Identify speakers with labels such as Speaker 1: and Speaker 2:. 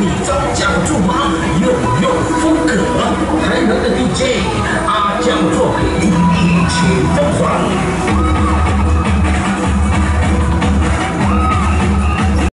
Speaker 1: 你招讲住吗？有有风格？台南的 DJ 阿江作品，一起疯狂。